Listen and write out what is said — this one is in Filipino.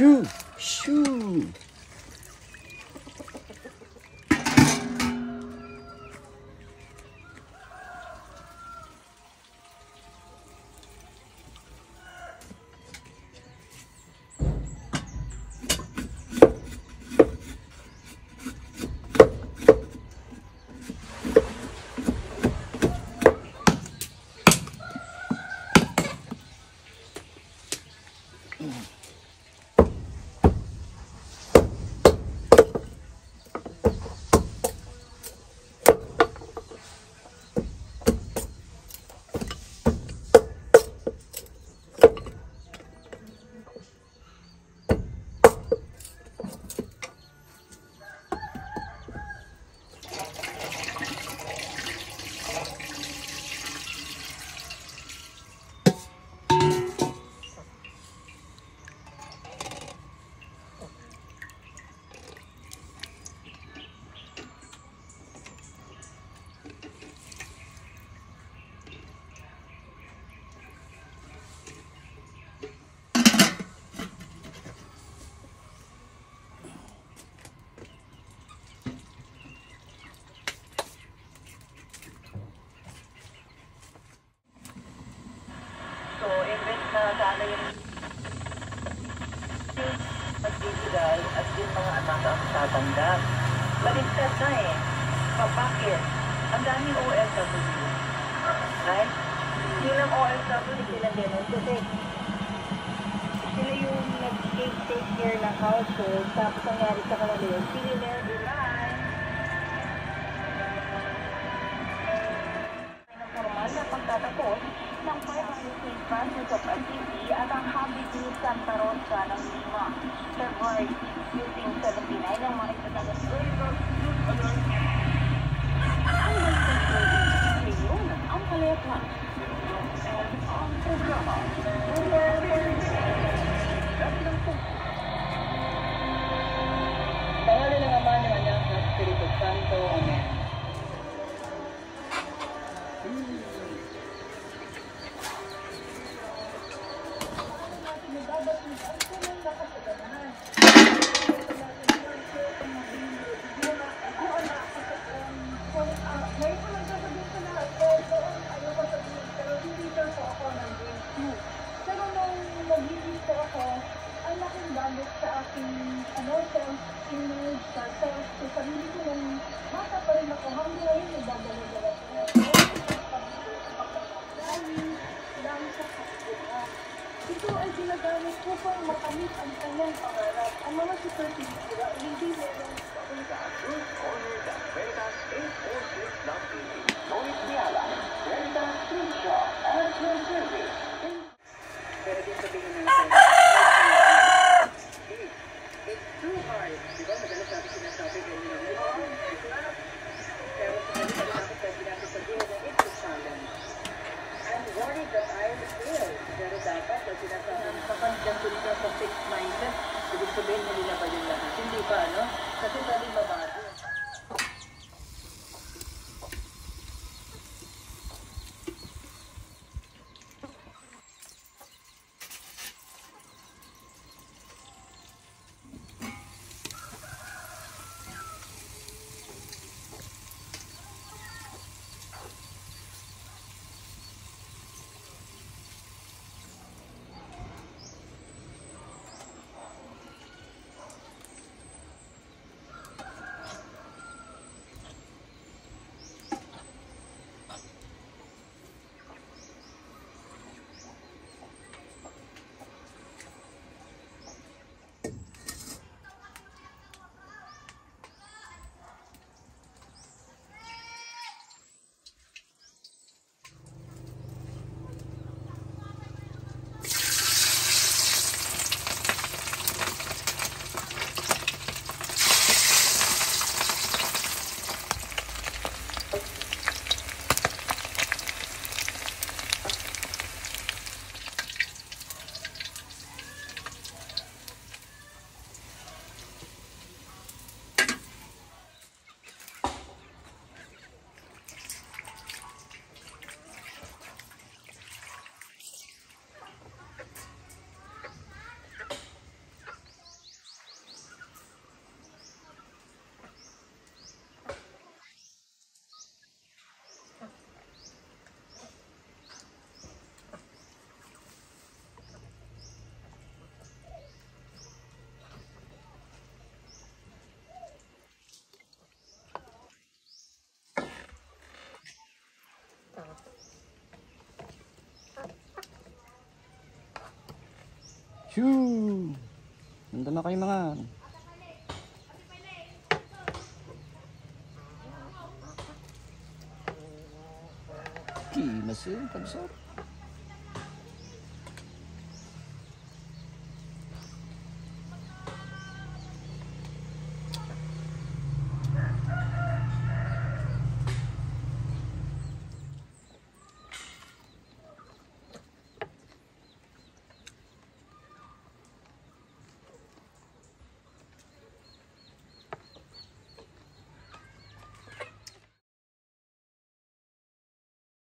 Shoo! Shoo! Sana yung magbibigay at yung mga anak ang tatanggap. Baligtad na eh. Pa- Bakit? Ang daming OFW. Right? Yun ang OFW sila ganun. Kasi sila yung nag-take take care ng household. Tapos nangyari sa kanila ng formal na pagtatapos ng 500 branches of activity at ang habit ni Santa Rosa ng Lima. February using 79 ng mga ano, self-image, sa self, sa sarili ko nung bata pa rin ako, hanggang ngayon nagdadala-dala ko. Ito ay ginagamit ko pang makamit ang kanyang pangarap. Ang mga superpintura ay hindi meron sa ulo. Pero din sabihin na natin, sinasabi kapag dyan ka sa fixed mindset, ibig sabihin hindi na ba yun lahat? Hindi pa, no? Kasi pwede mabago. Shoo! Nandun na kayo mga. Kinas yun, kabsat.